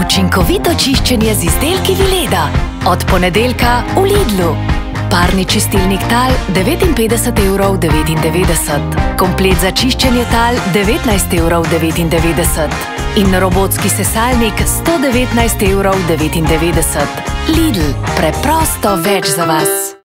Učinkovito čiščenje z izdelki Vileda. Od ponedeljka v Lidlu. Parni čistilnik tal 59,99 evrov. Komplet za čiščenje tal 19,99 evrov. In robotski sesalnik 119,99 evrov. Lidl, preprosto več za vas.